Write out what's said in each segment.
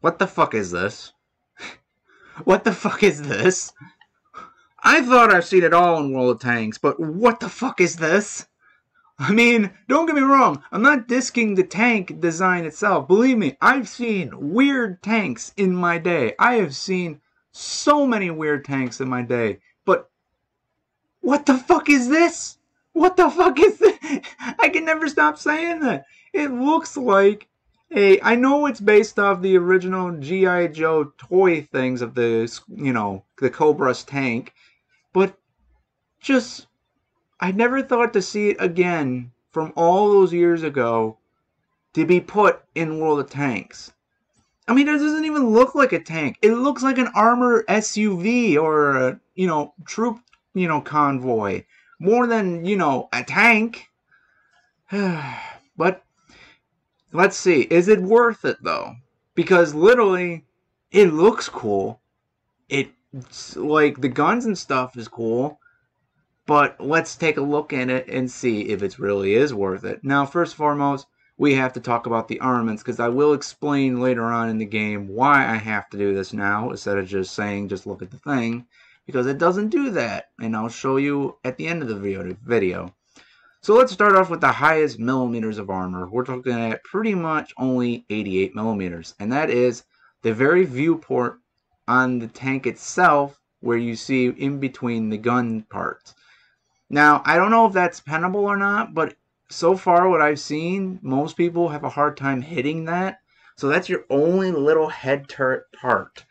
What the fuck is this? what the fuck is this? I thought I've seen it all in World of Tanks, but what the fuck is this? I mean, don't get me wrong, I'm not disking the tank design itself. Believe me, I've seen weird tanks in my day. I have seen so many weird tanks in my day. But what the fuck is this? What the fuck is this? I can never stop saying that. It looks like a. I know it's based off the original G.I. Joe toy things of the, you know, the Cobra's tank. But just I never thought to see it again from all those years ago to be put in World of Tanks. I mean, it doesn't even look like a tank. It looks like an armor SUV or a, you know, troop, you know, convoy. More than, you know, a tank. but let's see. Is it worth it though? Because literally it looks cool. It's like the guns and stuff is cool. But let's take a look at it and see if it really is worth it. Now, first and foremost, we have to talk about the armaments because I will explain later on in the game why I have to do this now instead of just saying just look at the thing because it doesn't do that and I'll show you at the end of the video. So let's start off with the highest millimeters of armor. We're talking at pretty much only 88 millimeters and that is the very viewport on the tank itself where you see in between the gun parts. Now, I don't know if that's penable or not, but so far what I've seen, most people have a hard time hitting that. So that's your only little head turret part.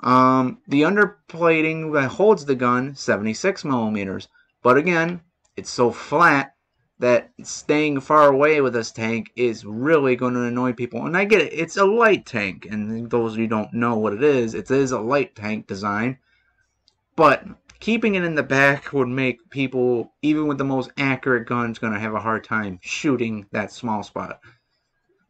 Um, the underplating that holds the gun, 76 millimeters. But again, it's so flat that staying far away with this tank is really going to annoy people. And I get it, it's a light tank. And those of you don't know what it is, it is a light tank design. But keeping it in the back would make people, even with the most accurate guns, going to have a hard time shooting that small spot.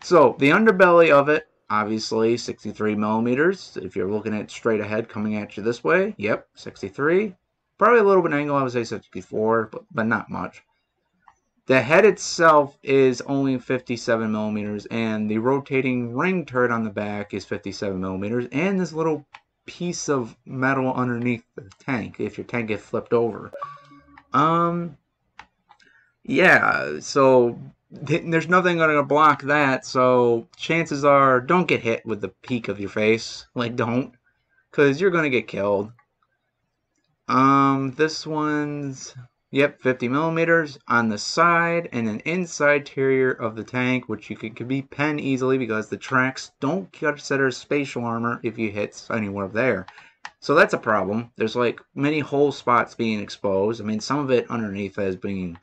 So the underbelly of it, obviously 63 millimeters. If you're looking at straight ahead coming at you this way, yep, 63. Probably a little bit angle, I would say 64, but, but not much. The head itself is only 57 millimeters, and the rotating ring turret on the back is 57 millimeters, and this little piece of metal underneath the tank if your tank gets flipped over. Um, yeah, so there's nothing going to block that, so chances are don't get hit with the peak of your face. Like, don't, because you're going to get killed. Um, this one's Yep, 50 millimeters on the side and an inside interior of the tank, which you can, can be pen easily because the tracks don't consider spatial armor if you hit anywhere there. So that's a problem. There's like many hole spots being exposed. I mean, some of it underneath is being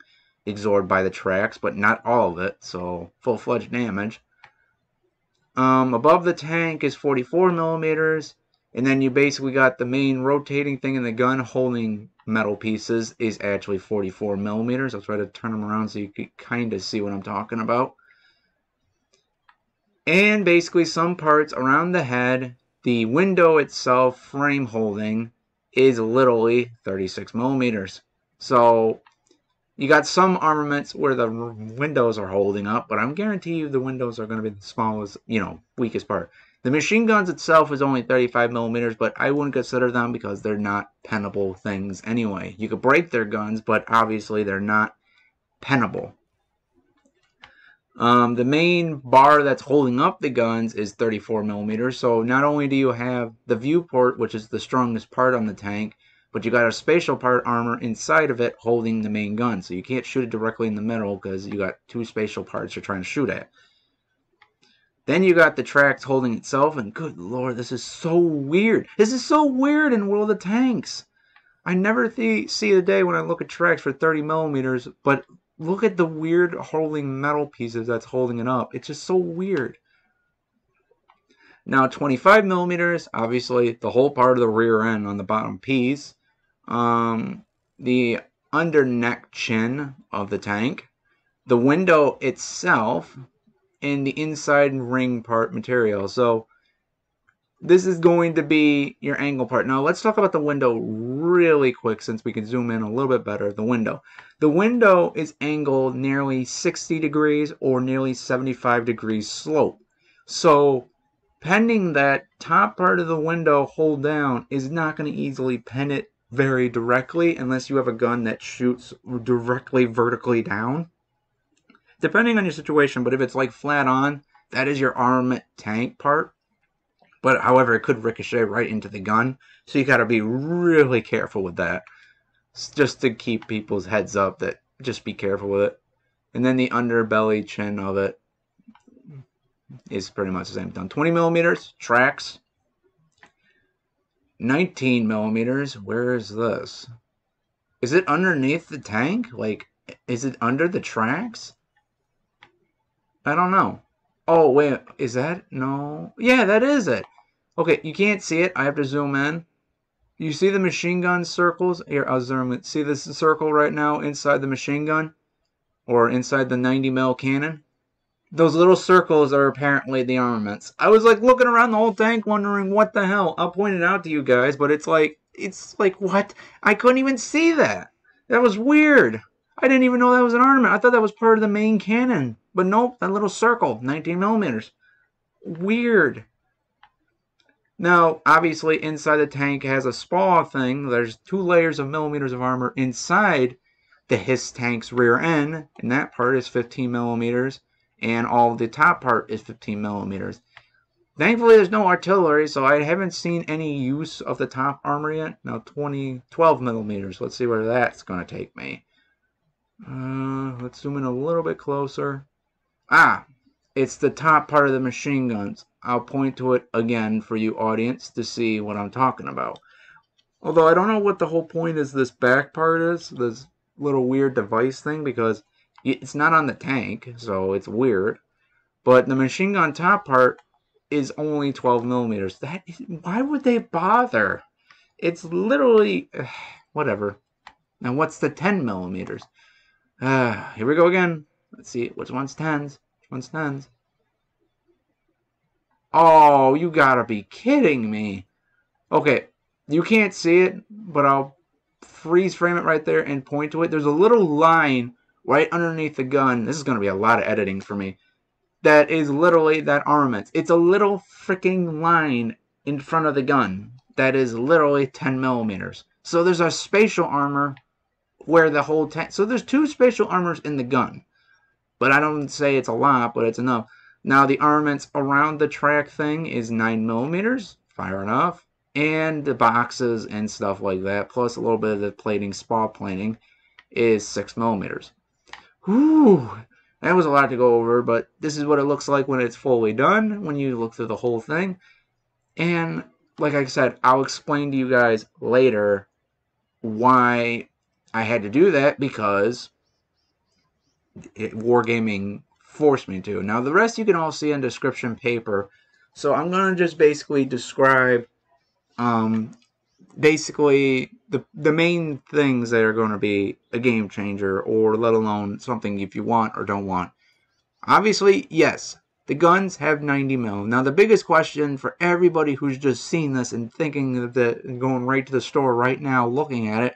absorbed by the tracks, but not all of it. So full-fledged damage. Um, above the tank is 44 millimeters. And then you basically got the main rotating thing in the gun holding metal pieces is actually 44 millimeters. I'll try to turn them around so you can kind of see what I'm talking about. And basically some parts around the head, the window itself, frame holding, is literally 36 millimeters. So you got some armaments where the windows are holding up, but I'm guarantee you the windows are going to be the smallest, you know, weakest part. The machine guns itself is only 35 millimeters, but I wouldn't consider them because they're not penable things anyway. You could break their guns, but obviously they're not penable. Um, the main bar that's holding up the guns is 34 millimeters, so not only do you have the viewport, which is the strongest part on the tank, but you got a spatial part armor inside of it holding the main gun, so you can't shoot it directly in the middle because you got two spatial parts you're trying to shoot at. Then you got the tracks holding itself, and good lord, this is so weird. This is so weird in World of Tanks. I never th see the day when I look at tracks for 30 millimeters, but look at the weird holding metal pieces that's holding it up. It's just so weird. Now 25 millimeters, obviously the whole part of the rear end on the bottom piece. Um, the under neck chin of the tank. The window itself, and the inside ring part material. So this is going to be your angle part. Now let's talk about the window really quick since we can zoom in a little bit better. The window. The window is angled nearly 60 degrees or nearly 75 degrees slope. So pending that top part of the window hold down is not going to easily pen it very directly unless you have a gun that shoots directly vertically down. Depending on your situation, but if it's like flat on, that is your arm tank part. But however, it could ricochet right into the gun. So you got to be really careful with that. Just to keep people's heads up that just be careful with it. And then the underbelly chin of it is pretty much the same. Done 20 millimeters, tracks. 19 millimeters, where is this? Is it underneath the tank? Like, is it under the tracks? I don't know. Oh, wait, is that? No. Yeah, that is it. Okay, you can't see it. I have to zoom in. You see the machine gun circles? Here, I'll zoom in. See this circle right now inside the machine gun? Or inside the 90 mil cannon? Those little circles are apparently the armaments. I was like looking around the whole tank wondering what the hell. I'll point it out to you guys, but it's like, it's like, what? I couldn't even see that. That was weird. I didn't even know that was an armament. I thought that was part of the main cannon. But nope, that little circle, 19 millimeters. Weird. Now, obviously, inside the tank has a SPA thing. There's two layers of millimeters of armor inside the HISS tank's rear end, and that part is 15 millimeters and all the top part is 15 millimeters. Thankfully, there's no artillery, so I haven't seen any use of the top armor yet. Now, 20, 12 millimeters. Let's see where that's going to take me. Uh, let's zoom in a little bit closer. Ah, it's the top part of the machine guns. I'll point to it again for you audience to see what I'm talking about. Although I don't know what the whole point is this back part is, this little weird device thing, because it's not on the tank, so it's weird. But the machine gun top part is only 12 millimeters. That is, why would they bother? It's literally whatever. Now what's the 10 millimeters? Uh, here we go again. Let's see which one's 10s. Which one's 10s? Oh, you gotta be kidding me. Okay, you can't see it, but I'll freeze frame it right there and point to it. There's a little line right underneath the gun. This is going to be a lot of editing for me. That is literally that armament. It's a little freaking line in front of the gun that is literally 10 millimeters. So there's a spatial armor where the whole tank. So there's two spatial armors in the gun. But I don't say it's a lot, but it's enough. Now the armaments around the track thing is 9 millimeters. Fire enough. And the boxes and stuff like that, plus a little bit of the plating, SPA plating, is 6 millimeters. Whew, that was a lot to go over, but this is what it looks like when it's fully done, when you look through the whole thing. And like I said, I'll explain to you guys later why I had to do that because it, Wargaming forced me to. Now, the rest you can all see in description paper. So I'm going to just basically describe um, basically the the main things that are going to be a game changer or let alone something if you want or don't want obviously yes the guns have 90 mil now the biggest question for everybody who's just seen this and thinking the going right to the store right now looking at it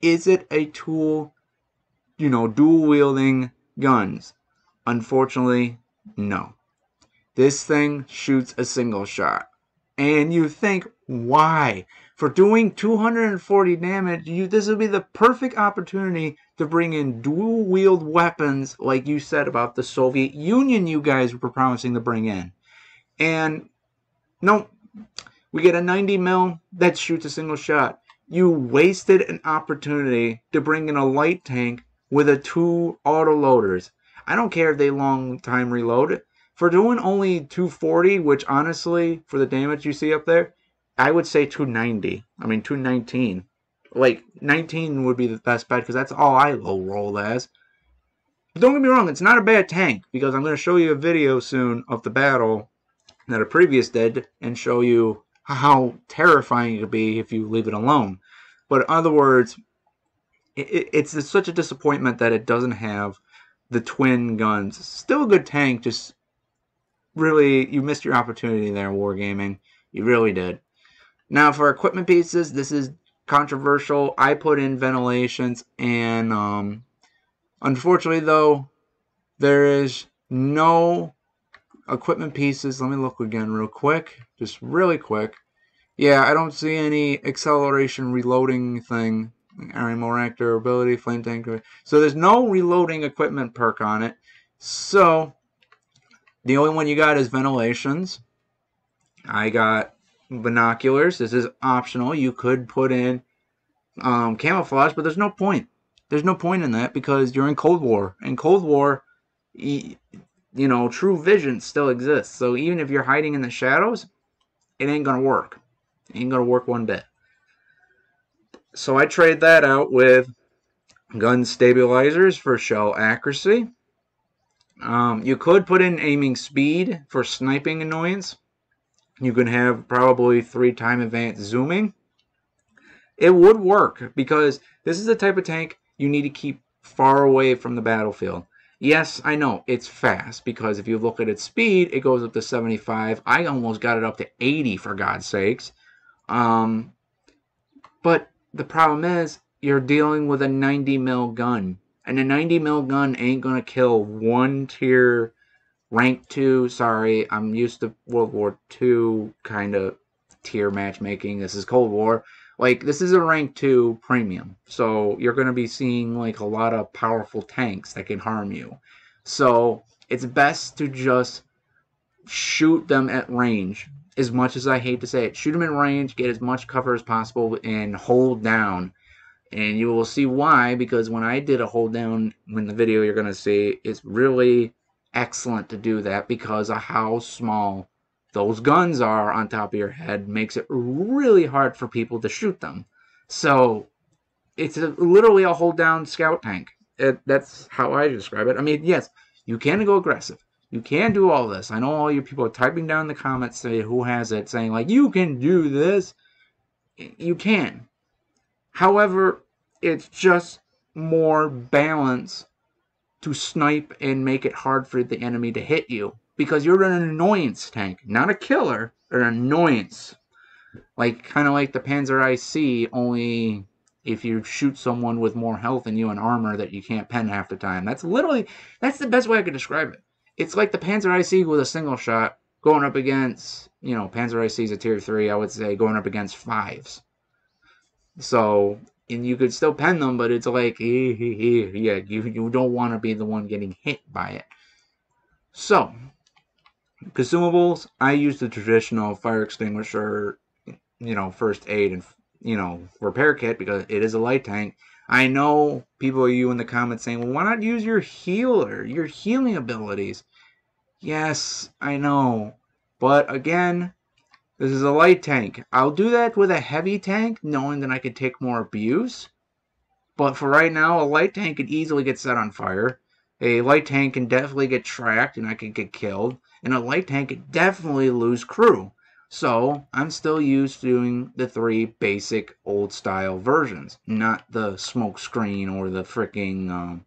is it a tool you know dual wielding guns? Unfortunately no. This thing shoots a single shot. And you think why? For doing 240 damage, you this would be the perfect opportunity to bring in dual wield weapons like you said about the Soviet Union you guys were promising to bring in. And no, we get a 90 mil that shoots a single shot. You wasted an opportunity to bring in a light tank with a two auto loaders. I don't care if they long time reload. For doing only 240, which honestly, for the damage you see up there, I would say 290. I mean 219. Like 19 would be the best bet because that's all I low roll as. But don't get me wrong, it's not a bad tank because I'm going to show you a video soon of the battle that a previous did and show you how terrifying it could be if you leave it alone. But in other words, it, it's such a disappointment that it doesn't have the twin guns. Still a good tank, just really you missed your opportunity there, Wargaming. You really did. Now for equipment pieces, this is controversial. I put in ventilations and um, unfortunately though, there is no equipment pieces. Let me look again real quick. Just really quick. Yeah, I don't see any acceleration reloading thing. Arimo reactor ability, flame tank. So there's no reloading equipment perk on it. So the only one you got is ventilations. I got binoculars. This is optional. You could put in um, camouflage, but there's no point. There's no point in that because you're in Cold War. In Cold War, you, know, true vision still exists. So even if you're hiding in the shadows, it ain't gonna work. It ain't gonna work one bit. So I trade that out with gun stabilizers for shell accuracy. Um, you could put in aiming speed for sniping annoyance. You can have probably three time advanced zooming. It would work because this is the type of tank you need to keep far away from the battlefield. Yes, I know, it's fast because if you look at its speed, it goes up to 75. I almost got it up to 80 for God's sakes. Um, but the problem is, you're dealing with a 90 mil gun. And a 90 mil gun ain't gonna kill one tier rank 2. Sorry, I'm used to World War II kind of tier matchmaking. This is Cold War. Like, this is a rank 2 premium. So, you're going to be seeing, like, a lot of powerful tanks that can harm you. So, it's best to just shoot them at range. As much as I hate to say it, shoot them in range, get as much cover as possible, and hold down. And you will see why, because when I did a hold down, when the video you're going to see, it's really excellent to do that because of how small those guns are on top of your head makes it really hard for people to shoot them. So it's a, literally a hold down scout tank. It, that's how I describe it. I mean, yes, you can go aggressive. You can do all this. I know all you people are typing down in the comments say who has it, saying like you can do this. You can. However, it's just more balance to snipe and make it hard for the enemy to hit you because you're an annoyance tank, not a killer, an annoyance. Like kind of like the Panzer IC, only if you shoot someone with more health than you and armor that you can't pen half the time. That's literally that's the best way I could describe it. It's like the Panzer IC with a single shot going up against, you know, Panzer IC is a tier 3, I would say going up against fives. So, and you could still pen them, but it's like, yeah, you, you don't want to be the one getting hit by it. So, Consumables, I use the traditional fire extinguisher, you know, first aid and, you know, repair kit because it is a light tank. I know people are you in the comments saying, well, why not use your healer, your healing abilities? Yes, I know. But again, this is a light tank. I'll do that with a heavy tank, knowing that I can take more abuse. But for right now, a light tank could easily get set on fire. A light tank can definitely get tracked and I could get killed and a light tank, it definitely lose crew. So I'm still used to doing the three basic old style versions, not the smoke screen or the freaking, um,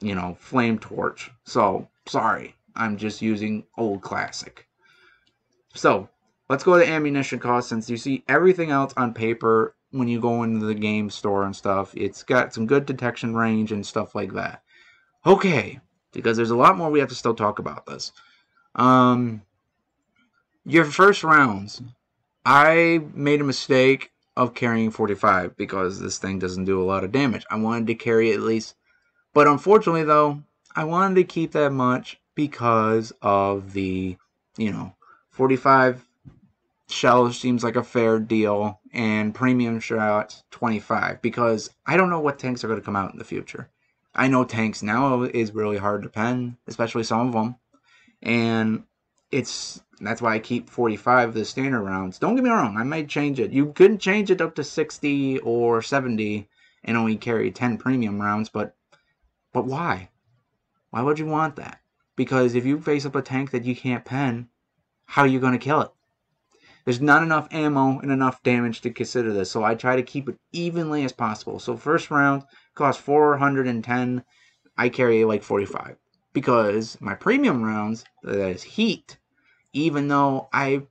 you know, flame torch. So sorry, I'm just using old classic. So let's go to ammunition cost since you see everything else on paper when you go into the game store and stuff. It's got some good detection range and stuff like that. Okay, because there's a lot more we have to still talk about this. Um, your first rounds, I made a mistake of carrying 45 because this thing doesn't do a lot of damage. I wanted to carry at least, but unfortunately though, I wanted to keep that much because of the, you know, 45 shells seems like a fair deal and premium shots 25 because I don't know what tanks are going to come out in the future. I know tanks now is really hard to pen, especially some of them and it's that's why I keep 45 the standard rounds. Don't get me wrong, I might change it. You could change it up to 60 or 70 and only carry 10 premium rounds, but but why? Why would you want that? Because if you face up a tank that you can't pen, how are you going to kill it? There's not enough ammo and enough damage to consider this, so I try to keep it evenly as possible. So first round costs 410, I carry like 45 because my premium rounds that is heat even though i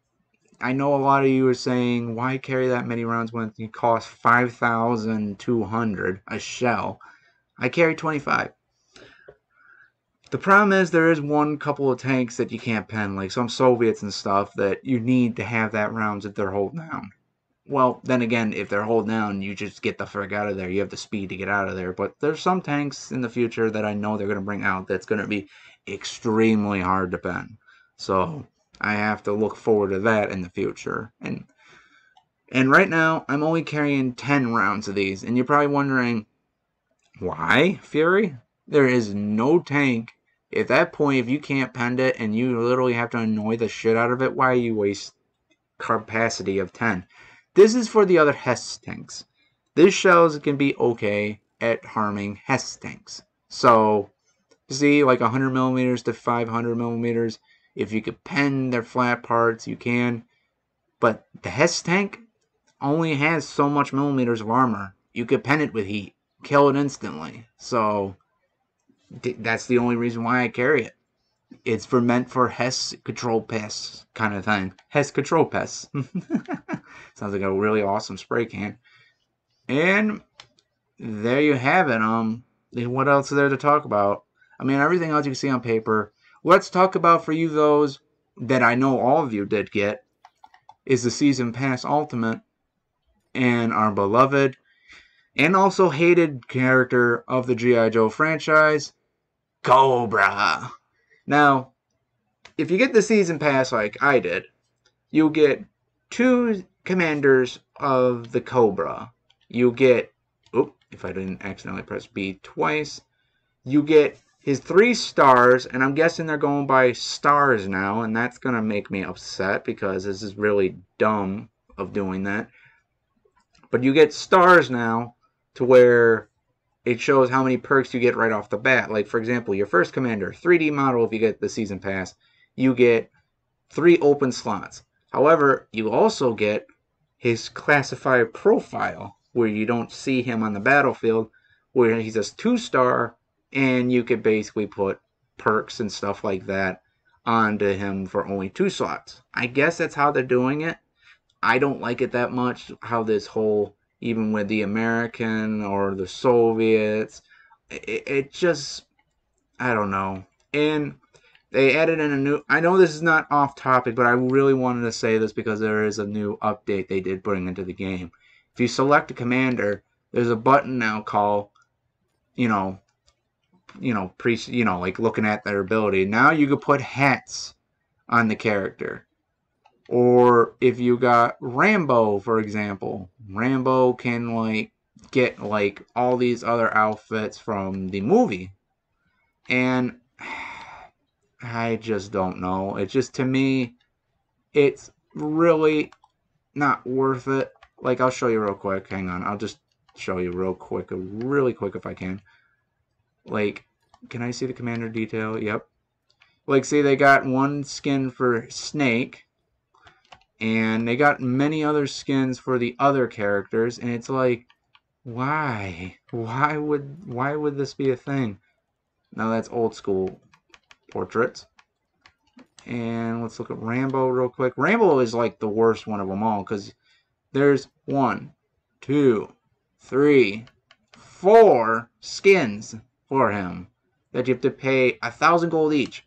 i know a lot of you are saying why carry that many rounds when it costs 5200 a shell? I carry 25 The problem is there is one couple of tanks that you can't pen, like some Soviets and stuff, that you need to have that rounds if they're holding down. Well, then again, if they're holding down, you just get the frick out of there. You have the speed to get out of there. But there's some tanks in the future that I know they're going to bring out that's going to be extremely hard to pen. So hmm. I have to look forward to that in the future. And and right now, I'm only carrying 10 rounds of these. And you're probably wondering, why, Fury? There is no tank. At that point, if you can't pen it and you literally have to annoy the shit out of it, why you waste capacity of 10? This is for the other Hess tanks. This shells can be okay at harming Hess tanks. So, see, like 100 millimeters to 500 millimeters. If you could pen their flat parts, you can. But the Hess tank, only has so much millimeters of armor. You could pen it with heat, kill it instantly. So that's the only reason why I carry it. It's for meant for Hess control pests kind of thing. Hess control pests. Sounds like a really awesome spray can. And there you have it. Um, what else is there to talk about? I mean, everything else you can see on paper. Let's talk about for you those that I know all of you did get is the season pass ultimate and our beloved and also hated character of the G.I. Joe franchise, Cobra. Now, if you get the season pass like I did, you'll get two commanders of the Cobra. You get, oop, if I didn't accidentally press B twice, you get his three stars, and I'm guessing they're going by stars now, and that's going to make me upset because this is really dumb of doing that. But you get stars now to where it shows how many perks you get right off the bat. Like, for example, your first commander, 3D model, if you get the season pass, you get three open slots. However, you also get his classified profile, where you don't see him on the battlefield, where he's a two star, and you could basically put perks and stuff like that onto him for only two slots. I guess that's how they're doing it. I don't like it that much how this whole even with the American or the Soviets it, it just I don't know. And they added in a new I know this is not off topic, but I really wanted to say this because there is a new update they did bring into the game. If you select a commander, there's a button now called you know you know pre you know like looking at their ability. Now you could put hats on the character. Or if you got Rambo, for example, Rambo can like get like all these other outfits from the movie. And I just don't know. It's just to me, it's really not worth it. Like I'll show you real quick. Hang on. I'll just show you real quick, uh, really quick if I can. Like, can I see the commander detail? Yep. Like, see, they got one skin for Snake and they got many other skins for the other characters and it's like why? Why would why would this be a thing? Now that's old school portraits. And let's look at Rambo real quick. Rambo is like the worst one of them all because there's one two three four skins for him that you have to pay a thousand gold each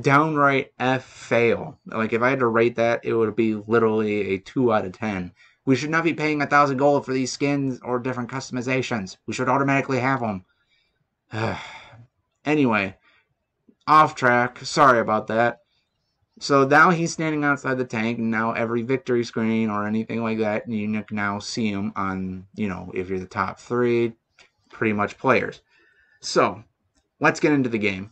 downright F fail. Like if I had to rate that, it would be literally a 2 out of 10. We should not be paying a thousand gold for these skins or different customizations. We should automatically have them. anyway, off track. Sorry about that. So now he's standing outside the tank, and now every victory screen or anything like that, you can now see him on, you know, if you're the top three, pretty much players. So, let's get into the game.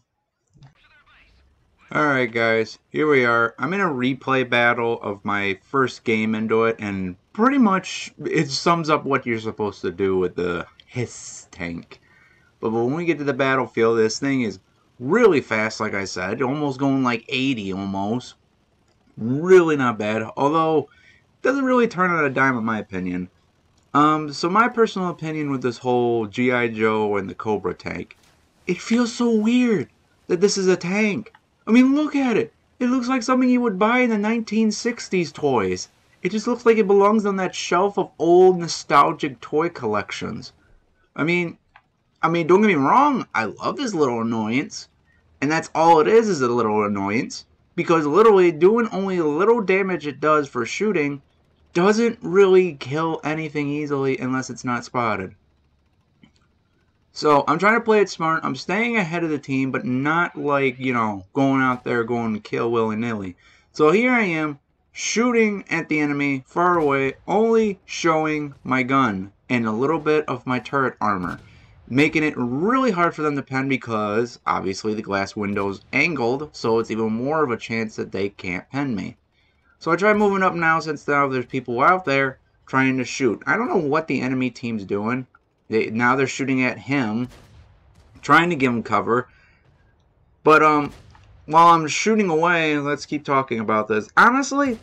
Alright guys, here we are. I'm in a replay battle of my first game into it, and pretty much it sums up what you're supposed to do with the Hiss tank. But when we get to the battlefield, this thing is really fast, like I said, almost going like 80 almost. Really not bad, although doesn't really turn out a dime in my opinion. Um, so my personal opinion with this whole G.I. Joe and the Cobra tank, it feels so weird that this is a tank. I mean, look at it. It looks like something you would buy in the 1960s toys. It just looks like it belongs on that shelf of old nostalgic toy collections. I mean, I mean, don't get me wrong, I love this little annoyance, And that's all it is, is a little annoyance. Because literally doing only a little damage it does for shooting doesn't really kill anything easily unless it's not spotted. So I'm trying to play it smart. I'm staying ahead of the team, but not like, you know, going out there going to kill willy-nilly. So here I am, shooting at the enemy far away, only showing my gun and a little bit of my turret armor. Making it really hard for them to pen because, obviously, the glass window's angled, so it's even more of a chance that they can't pen me. So I try moving up now since now there's people out there trying to shoot. I don't know what the enemy team's doing. They, now they're shooting at him, trying to give him cover. But um, while I'm shooting away, let's keep talking about this. Honestly,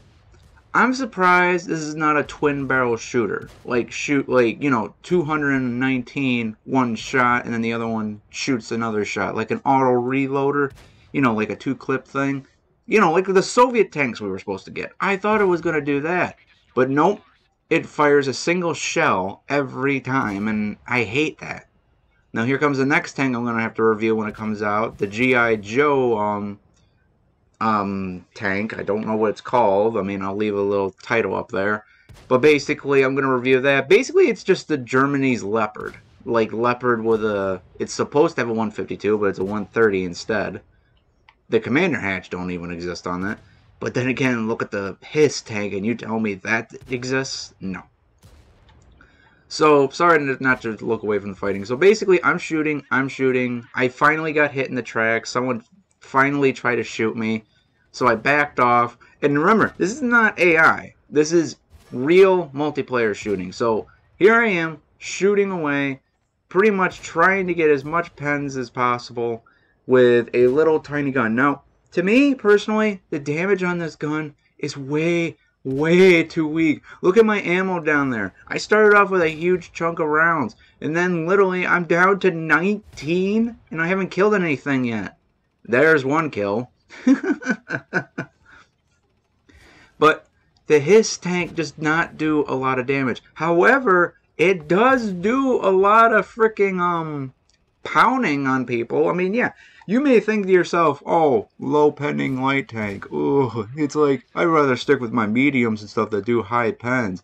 I'm surprised this is not a twin barrel shooter. Like shoot like, you know, 219 one shot and then the other one shoots another shot. Like an auto reloader, you know, like a two clip thing. You know, like the Soviet tanks we were supposed to get. I thought it was going to do that. But nope, it fires a single shell every time, and I hate that. Now here comes the next tank I'm going to have to review when it comes out. The G.I. Joe um, um, tank. I don't know what it's called. I mean, I'll leave a little title up there. But basically, I'm going to review that. Basically, it's just the Germany's Leopard. Like Leopard with a... It's supposed to have a 152, but it's a 130 instead. The Commander Hatch don't even exist on that. But then again, look at the HISS tank and you tell me that exists? No. So, sorry not to look away from the fighting. So basically, I'm shooting, I'm shooting. I finally got hit in the track. Someone finally tried to shoot me. So I backed off. And remember, this is not AI. This is real multiplayer shooting. So here I am, shooting away, pretty much trying to get as much pens as possible with a little tiny gun. Now, to me, personally, the damage on this gun is way, way too weak. Look at my ammo down there. I started off with a huge chunk of rounds, and then literally I'm down to 19, and I haven't killed anything yet. There's one kill. but the HISS tank does not do a lot of damage. However, it does do a lot of freaking um pounding on people. I mean, yeah, you may think to yourself, oh, low penning light tank. Ooh, it's like, I'd rather stick with my mediums and stuff that do high pens.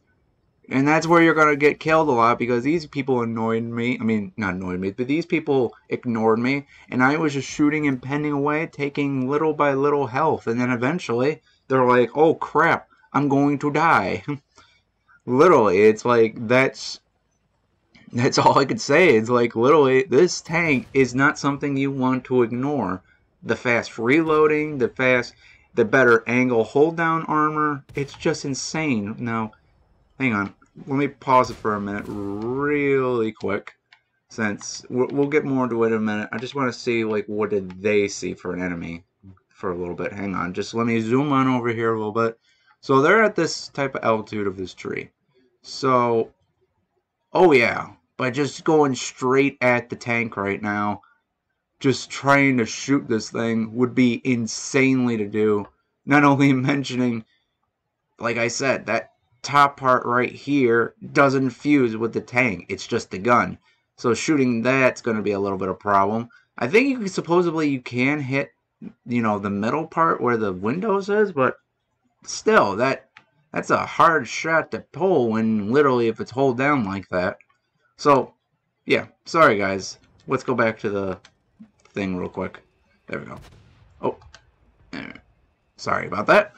And that's where you're going to get killed a lot because these people annoyed me. I mean, not annoyed me, but these people ignored me. And I was just shooting and penning away, taking little by little health. And then eventually, they're like, oh crap, I'm going to die. Literally, it's like, that's that's all I could say. It's like, literally, this tank is not something you want to ignore. The fast reloading, the fast, the better angle hold down armor, it's just insane. Now, hang on. Let me pause it for a minute really quick. Since we'll get more into it in a minute. I just want to see, like, what did they see for an enemy for a little bit. Hang on. Just let me zoom on over here a little bit. So they're at this type of altitude of this tree. So, oh yeah, just going straight at the tank right now, just trying to shoot this thing would be insanely to do. Not only mentioning, like I said, that top part right here doesn't fuse with the tank. It's just the gun. So shooting that's going to be a little bit of a problem. I think you can, supposedly you can hit, you know, the middle part where the windows is, but still, that that's a hard shot to pull when literally if it's hold down like that. So, yeah, sorry guys. Let's go back to the thing real quick. There we go. Oh, sorry about that.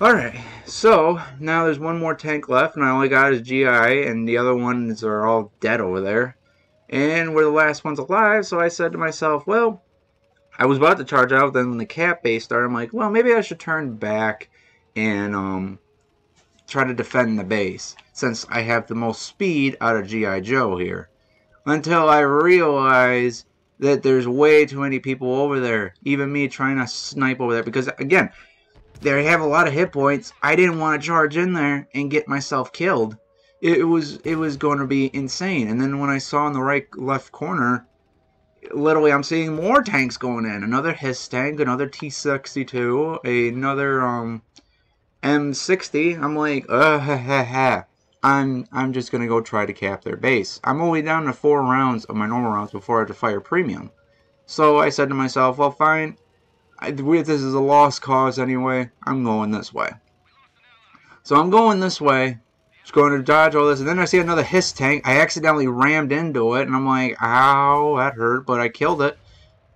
Alright, so now there's one more tank left, and I only got his GI, and the other ones are all dead over there. And we're the last ones alive, so I said to myself, well, I was about to charge out, then when the cat base started, I'm like, well, maybe I should turn back and um, try to defend the base, since I have the most speed out of G.I. Joe here. Until I realize that there's way too many people over there, even me trying to snipe over there, because again, they have a lot of hit points. I didn't want to charge in there and get myself killed. It, was it was going to be insane. And then when I saw in the right left corner, literally I'm seeing more tanks going in. Another HISS tank, another T-62, another um M60, I'm like, uh, ha, ha, ha. I'm, I'm just going to go try to cap their base. I'm only down to four rounds of my normal rounds before I have to fire premium. So I said to myself, well, fine. I, this is a lost cause anyway. I'm going this way. So I'm going this way. Just going to dodge all this. And then I see another HISS tank. I accidentally rammed into it. And I'm like, ow, that hurt. But I killed it.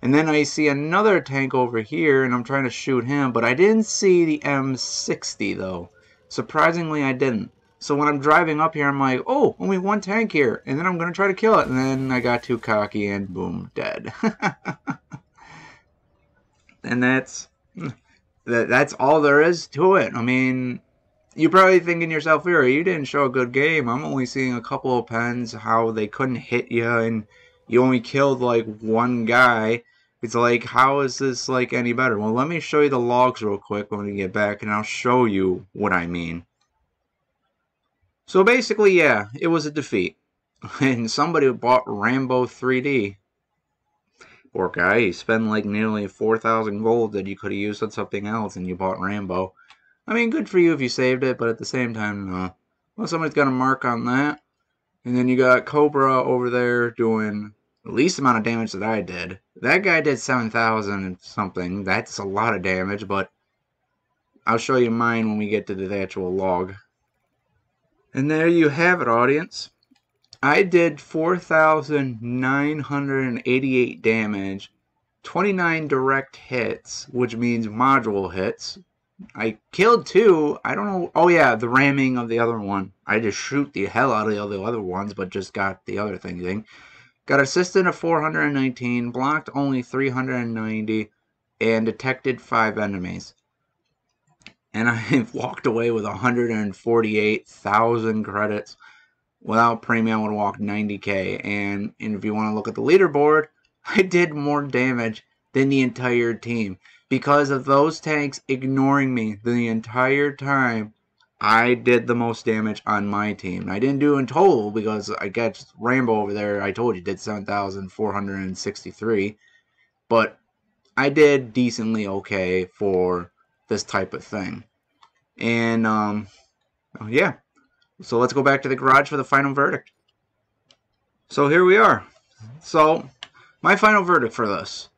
And then I see another tank over here. And I'm trying to shoot him. But I didn't see the M60 though. Surprisingly, I didn't. So when I'm driving up here, I'm like, oh, only one tank here. And then I'm going to try to kill it. And then I got too cocky and boom, dead. and that's that, that's all there is to it. I mean, you're probably thinking yourself, here, you didn't show a good game. I'm only seeing a couple of pens, how they couldn't hit you, and you only killed like one guy. It's like, how is this like any better? Well, let me show you the logs real quick when we get back, and I'll show you what I mean. So basically, yeah, it was a defeat. And somebody bought Rambo 3D. Poor guy, he spent like nearly 4,000 gold that you could have used on something else and you bought Rambo. I mean, good for you if you saved it, but at the same time, no. Well, somebody's got a mark on that. And then you got Cobra over there doing least amount of damage that I did. That guy did 7,000 something. That's a lot of damage, but I'll show you mine when we get to the actual log. And there you have it, audience. I did 4,988 damage, 29 direct hits, which means module hits. I killed two. I don't know. Oh, yeah, the ramming of the other one. I just shoot the hell out of the other ones, but just got the other thing. thing. Got assisted of 419, blocked only 390, and detected five enemies and I walked away with 148,000 credits without premium, I would walked 90k. And, and if you want to look at the leaderboard, I did more damage than the entire team. Because of those tanks ignoring me the entire time, I did the most damage on my team. I didn't do in total because I got Rambo over there, I told you, did 7,463. But I did decently okay for this type of thing. And, um, yeah, so let's go back to the garage for the final verdict. So here we are. So, my final verdict for this.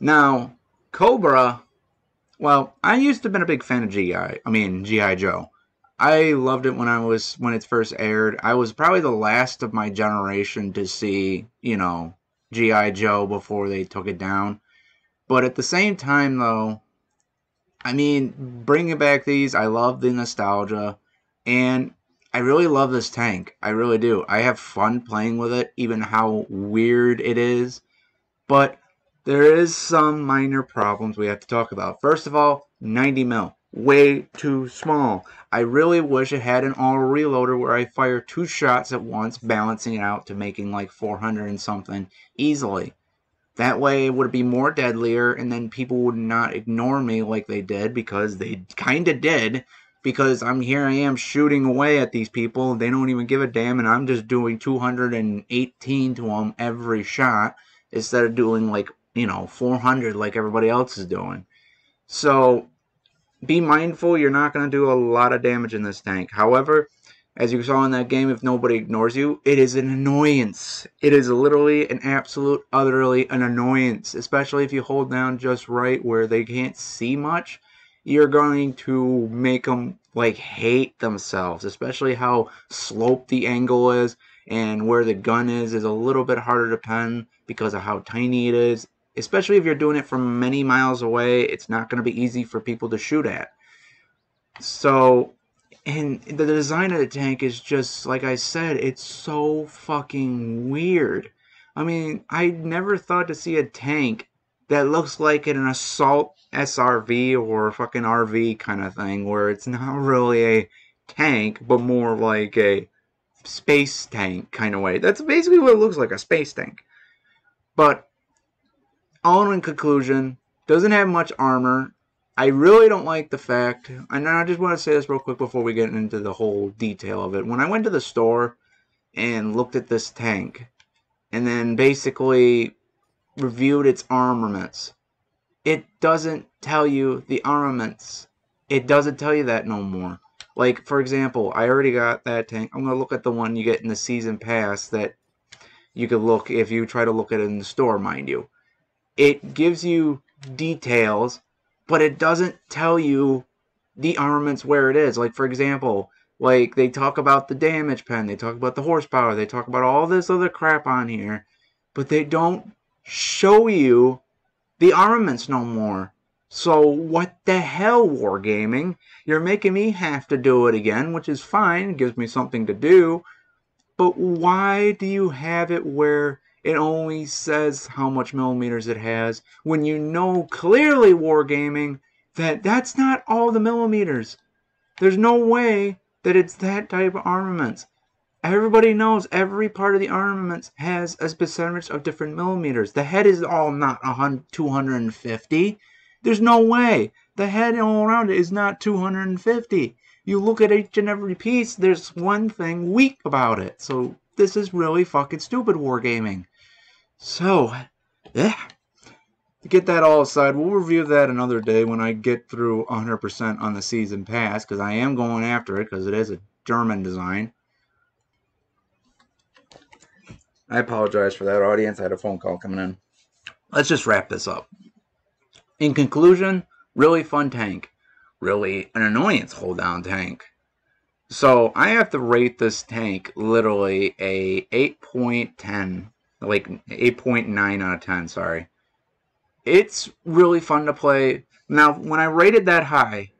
Now, Cobra, well, I used to have been a big fan of GI, I mean, G.I. Joe. I loved it when I was, when it first aired. I was probably the last of my generation to see, you know, G.I. Joe before they took it down. But at the same time, though, I mean, bringing back these, I love the nostalgia. And I really love this tank. I really do. I have fun playing with it, even how weird it is. But there is some minor problems we have to talk about. First of all, 90 mil. Way too small. I really wish it had an auto reloader where I fire two shots at once, balancing it out to making like 400 and something easily. That way it would be more deadlier, and then people would not ignore me like they did, because they kind of did because I'm here I am shooting away at these people. They don't even give a damn, and I'm just doing 218 to them every shot instead of doing like, you know, 400 like everybody else is doing. So be mindful, you're not going to do a lot of damage in this tank. However, as you saw in that game, if nobody ignores you, it is an annoyance. It is literally an absolute, utterly an annoyance, especially if you hold down just right where they can't see much you're going to make them like hate themselves, especially how sloped the angle is and where the gun is is a little bit harder to pen because of how tiny it is. Especially if you're doing it from many miles away, it's not going to be easy for people to shoot at. So, and the design of the tank is just, like I said, it's so fucking weird. I mean, I never thought to see a tank that looks like an assault SRV or fucking RV kind of thing, where it's not really a tank, but more like a space tank kind of way. That's basically what it looks like, a space tank. But, all in conclusion, doesn't have much armor. I really don't like the fact, and I just want to say this real quick before we get into the whole detail of it. When I went to the store and looked at this tank, and then basically reviewed its armaments. It doesn't tell you the armaments. It doesn't tell you that no more. Like, for example, I already got that tank. I'm going to look at the one you get in the season pass that you could look if you try to look at it in the store, mind you. It gives you details, but it doesn't tell you the armaments where it is. Like, for example, like they talk about the damage pen, they talk about the horsepower, they talk about all this other crap on here, but they don't show you the armaments no more. So what the hell, Wargaming? You're making me have to do it again, which is fine, gives me something to do. But why do you have it where it only says how much millimeters it has when you know clearly, Wargaming, that that's not all the millimeters? There's no way that it's that type of armaments. Everybody knows every part of the armaments has a percentage of different millimeters. The head is all not 250. There's no way. The head all around it is not 250. You look at each and every piece, there's one thing weak about it. So this is really fucking stupid wargaming. So, yeah. To get that all aside, we'll review that another day when I get through 100% on the season pass, because I am going after it, because it is a German design. I apologize for that, audience. I had a phone call coming in. Let's just wrap this up. In conclusion, really fun tank. Really an annoyance hold down tank. So I have to rate this tank literally a 8.10, like 8.9 out of 10, sorry. It's really fun to play. Now, when I rated that high,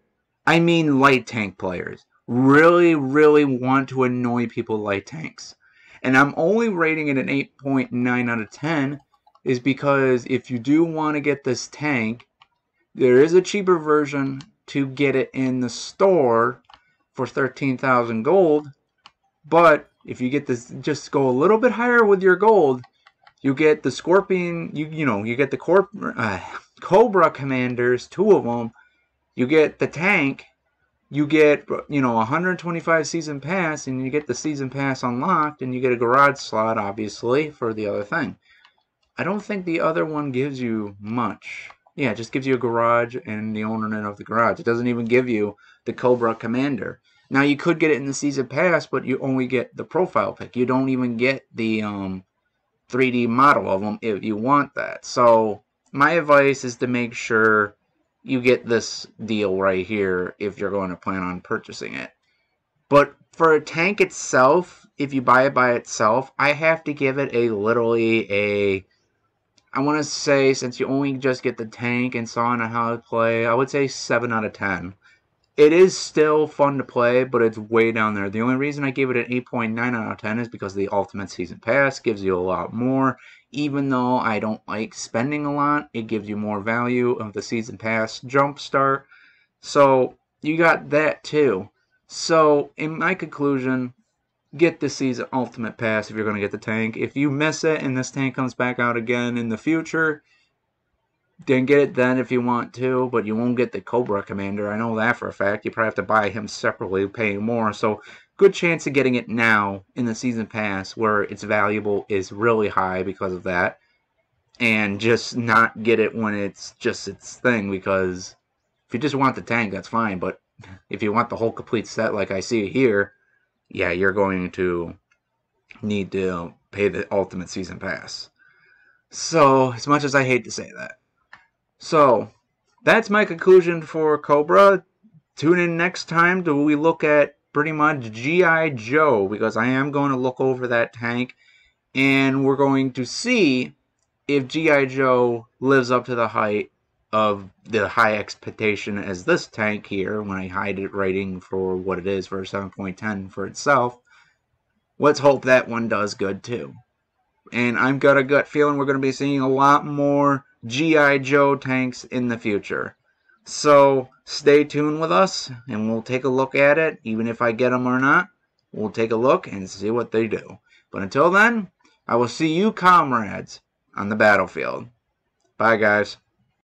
I mean light tank players. Really, really want to annoy people light tanks. And I'm only rating it an 8.9 out of 10 is because if you do want to get this tank, there is a cheaper version to get it in the store for 13,000 gold. But if you get this, just go a little bit higher with your gold, you get the Scorpion, you you know, you get the Corp, uh, Cobra Commanders, two of them. You get the tank, you get you know 125 season pass, and you get the season pass unlocked, and you get a garage slot, obviously, for the other thing. I don't think the other one gives you much. Yeah, it just gives you a garage and the owner of the garage. It doesn't even give you the Cobra Commander. Now you could get it in the season pass, but you only get the profile pic. You don't even get the um, 3D model of them if you want that. So my advice is to make sure you get this deal right here if you're going to plan on purchasing it. But for a tank itself, if you buy it by itself, I have to give it a literally a I want to say since you only just get the tank and saw on how to play, I would say 7 out of 10 it is still fun to play, but it's way down there. The only reason I gave it an 8.9 out of 10 is because the Ultimate Season Pass gives you a lot more. Even though I don't like spending a lot, it gives you more value of the Season Pass Jump Start. So, you got that too. So, in my conclusion, get the Season Ultimate Pass if you're going to get the tank. If you miss it and this tank comes back out again in the future, then get it then if you want to, but you won't get the Cobra Commander. I know that for a fact. You probably have to buy him separately, paying more. So, good chance of getting it now in the Season Pass where its valuable is really high because of that. And just not get it when it's just its thing because if you just want the tank, that's fine. But if you want the whole complete set like I see here, yeah, you're going to need to pay the Ultimate Season Pass. So, as much as I hate to say that. So, that's my conclusion for Cobra. Tune in next time to we look at pretty much G.I. Joe because I am going to look over that tank and we're going to see if G.I. Joe lives up to the height of the high expectation as this tank here when I hide it rating for what it is for 7.10 for itself. Let's hope that one does good too. And I've got a gut feeling we're going to be seeing a lot more G.I. Joe tanks in the future. So stay tuned with us and we'll take a look at it. Even if I get them or not, we'll take a look and see what they do. But until then, I will see you comrades on the battlefield. Bye, guys.